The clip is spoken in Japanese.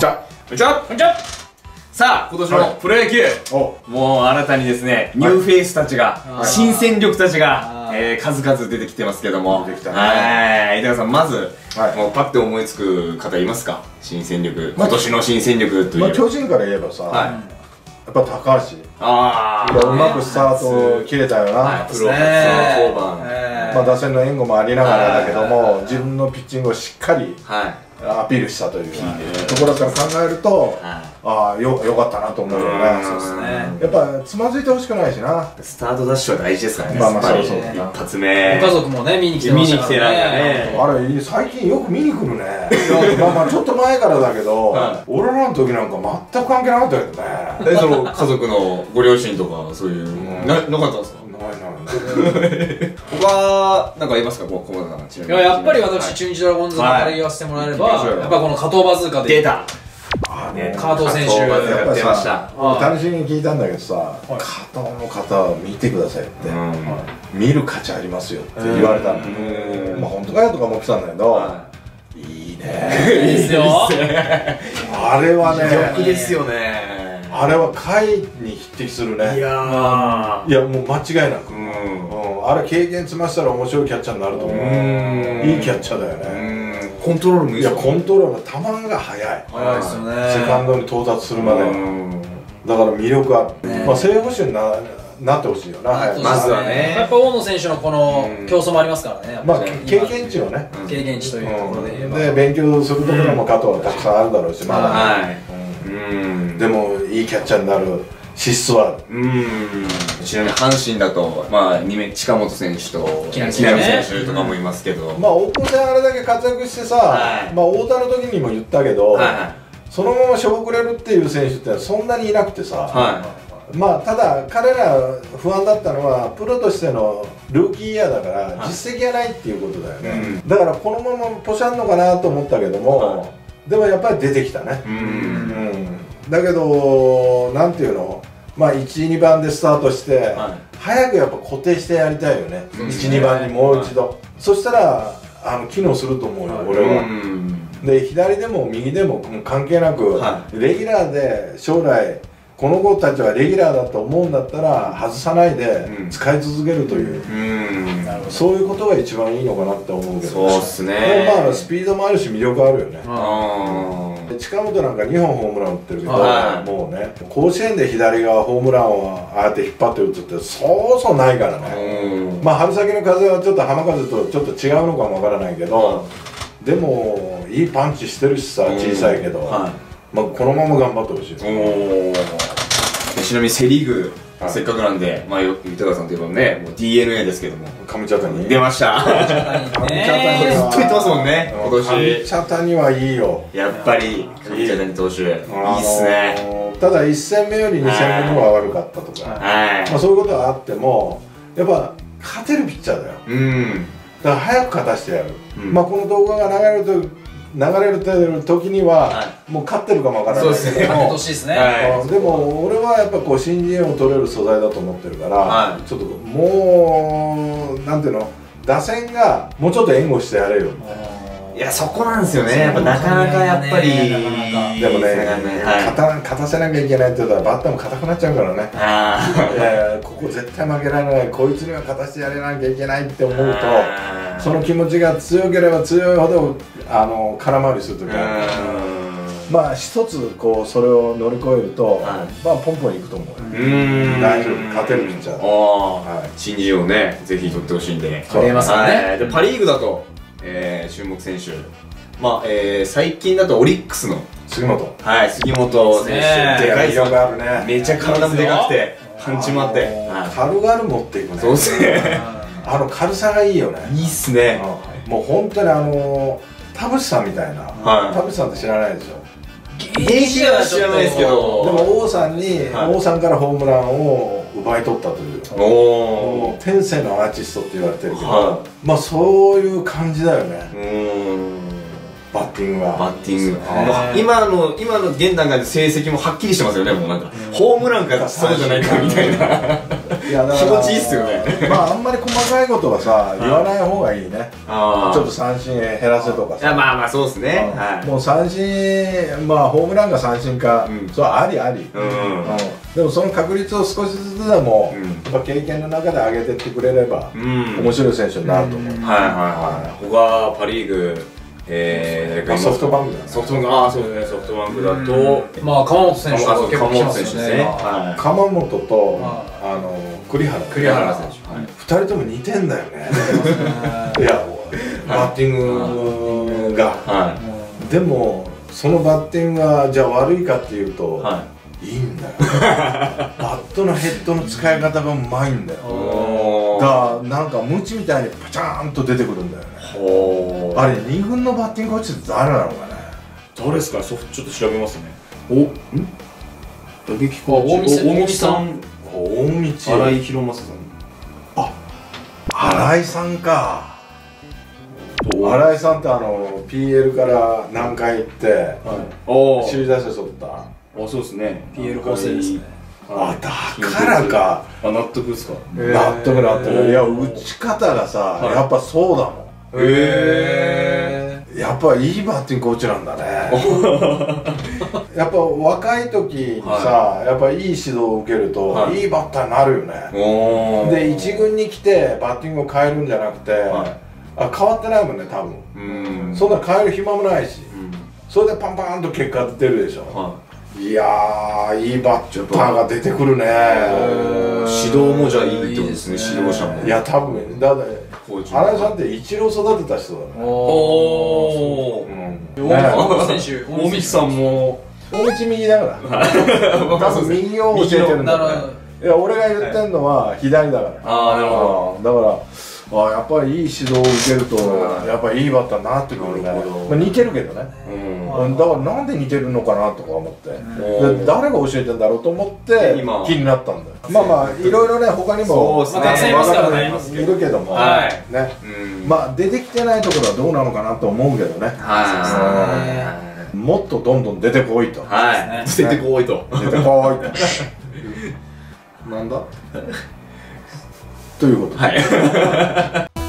ちは。こんにちは。こんにちは。さあ、今年のプロ野球、お。もう新たにですね、ニューフェイスたちが、はい。新戦力たちがは、い。えー数々出てきてますけども。出てきたね。はい。板川さん、まず、はい。もうパッて思いつく方いますか？新戦力。まあ今年の新戦力という。まあ、巨人から言えばさ、はい。やっぱ高橋。ああ。うまくスタート切れたよな、はい。プロ初の登板。えー。まあ、打線の援護もありながらだけどはい。も自分のピッチングをしっかりはい。アピールしたというねところから考えるとはああよよかったなと思うよね。うんそうですね。やっぱつまずいてほしくないしな。スタートダッシュは大事ですからね。まあまあそうそう一発目。ご家族もね見に来てましたからね。見に来てなんかね。あれ最近よく見に来るね。まあまあちょっと前からだけど、はい。俺らの時なんか全く関係なかったけどね。え、その家族のご両親とか、そういう、ん。な、なかったんですか？ないない他、なんかいますか？こう、小村さん。ちないみにややっぱり私、はい。中日ドラゴンズのから言わせてもらえれば、やっぱこの加藤バズーカで。出た。あのね。加藤選手加藤バズーカやっぱり出ました楽しみに聞いたんだけどさ、加藤の方を見てくださいって、うん。見る価値ありますよって言われたの、うん。まあ本当かよとか思ってたんだけど、はい。いねいいですよ。あれはね魅力ですよね。あれは甲斐に匹敵するね。いやいやもう間違いなく、あれ経験積ませたら面白いキャッチャーになると思う。うん。いいキャッチャーだようねん。コントロールもいい。いやコントロール球が速い。早いですよね。セカンドに到達するまでうん。だから魅力ある、ね。まあ正捕手にななってほしいよな。まずはね。やっぱ大野選手のこのうん競争もありますからね、まあ今経験値をね、経験値というところで言えば、で勉強するところも加藤はたくさんあるだろうし、まだ、はい。うん。うん。でもいいキャッチャーになる資質はあるうん。ちなみに阪神だと、まあ、二名近本選手と木浪木浪選手とかもいますけど、まあオープン戦あれだけ活躍してさ、はい。まあ太田の時にも言ったけど、はいはい。そのまましょぼくれるっていう選手ってそんなにいなくてさ、はまあただ彼ら不安だったのはプロとしてのルーキーイヤーだからはい。実績がないっていうことだよね、うん。だからこのままポシャんのかなと思ったけども、はでもやっぱり出てきたね。い、ううんん。だけどなんていうの？まあ12番でスタートして、は早くやっぱ固定してやりたいよね、うん。12番にもう一度、そしたらあの機能すると思うよ、はい。俺は、うんで左でも右でも関係なく、はレギュラーで将来この子たちはレギュラーだと思うんだったら外さないでうん。使い続けるという、うん。なるほど。そういうことが一番いいのかなって思うけど。そうっすね。でもまあスピードもあるし魅力あるよね、近本なんか2本ホームラン打ってるけど、はい。もうね甲子園で左側ホームランをああやって引っ張って打つってそうそうないからね、まあ春先の風はちょっと浜風とちょっと違うのかもわからないけど、でもいいパンチしてるしさ小さいけど、はまあ、このまま頑張ってほしいちなみにセ・リーグ、はいせっかくなんで、まあ、よ板川さんといえばねもう d n a ですけども。上茶谷出ました。上茶谷ずっと言ってますもんね。今年。上茶谷はいいよ。やっぱり上茶谷投手。いいっすね。あのーただ1戦目より2戦目の方が悪かったとか、はい。まあ、そういうことはあってもやっぱ勝てるピッチャーだよ。うん。だから早く勝たしてやる、うん。まあこの動画が流れると流れる時には、はもう勝ってるかもわからない。そうですね。けどもでも俺はやっぱこう新人を取れる素材だと思ってるから、はい。ちょっともうなんていうの打線がもうちょっと援護してやれよ。いやそこなんですよね。やっぱなかなかやっぱり。でもね、はい勝た勝たせなきゃいけないって言ったらバッターも硬くなっちゃうからね。あいやいやここ絶対負けられない。こいつには勝たせてやれなきゃいけないって思うとその気持ちが強ければ強いほどあの空回りする時あるうまあ一つこうそれを乗り越えると、はい。まあポンポンいくと思うよ、ーん。大丈夫。勝てるピッチャーだああ、はい。新人をねぜひ取ってほしいんで。そう。ありますよね。はい。でパ・リーグだと、えー、注目選手。まあ、えー、最近だとオリックスの杉本。はい杉本選ね手でかい魅力あるね。めちゃ体もでかくてパンチもあって、あのはい。軽々持っていくね。そうっすね。あの軽さがいいよね。いいっすね。うん。もう本当にあの田淵さんみたいな、はい。田淵さんって知らないでしょ。現役は知らないですけど。でも王さんに、はい。王さんからホームランを奪い取ったという。おおもう天性のアーティストって言われてるけど、はまあそういう感じだよね。うーん。バッティングは。バッティング、今の今の現段階で成績もはっきりしてますよねもうなんか、ホームランかそうじゃないかみたいないやだ気持ちいいっすよね。まああんまり細かいことはさ言わない方がいいね。あちょっと三振減らせとかいやさまあまあそうですね。はい。もう三振まあホームランが三振か、うん。それはありあり、うんうんでもその確率を少しずつでも、うん。やっぱ経験の中で上げてってくれれば、うん。面白い選手になると思う、うん。はいはいはい。他パ・リーグえー、ソフトバンクだね。ソフトバンクああそうですね。ソフトバンクだとまあ川本選手あそうが結構来鎌本選手ですね鎌本と、はあの栗原。い栗原選手。はい。二人とも似てんだよね。ういやバッティングが、でもそのバッティングがじゃあ悪いかっていうと、いはい。いいんだよ。バットのヘッドの使い方がうまいんだよ。だからなんかムチみたいにパチャーンと出てくるんだよね。あれ二軍のバッティングコーチって誰なのかね。誰ですか？ソフちょっと調べますね。おん？打撃コーチ。大見さん。大道新井宏正さん。新井さんか。と新井さんってあの PL から南海行ってはい。お首位打者取った。あそうですね。PL 構成ですね。あだからか。あ納得ですか？納得納得いや打ち方がさはい。やっぱそうだもへんやっぱいいバッティングコーチなんだね。やっぱ若い時にさやっぱいい指導を受けるとはい。いいバッターになるよね。で一軍に来てバッティングを変えるんじゃなくてはい。あ変わってないもんね多分。うん。そんな変える暇もないし。うん。それでパンパンと結果出るでしょ。はい。やーいいバッターが出てくるね。い指導もじゃあいいってことですねいいですね指導者も。いや多分。だってコーチ。新井さんって一郎育てた人だねおおー。うん。大選手。大道さんも。大道右だから。多分右を教えてるんだなるほねいや俺が言ってんのは左だから。ああなるほだからあやっぱりいい指導を受けるとはい。やっぱりいいバッターになってくるね。なるほど。まあ、似てるけどね。うんだからなんで似てるのかなとか思って。誰が教えてんだろうと思って今気になったんだよ。まあまあいろいろね他にもたくさんいますからねいるけどもはい。ね。うん。まあ出てきてないところはどうなのかなと思うけどね。はい。もっとどんどん出てこいと。はい。そ出てこいと。出てこいと。なんだ？ということで。はい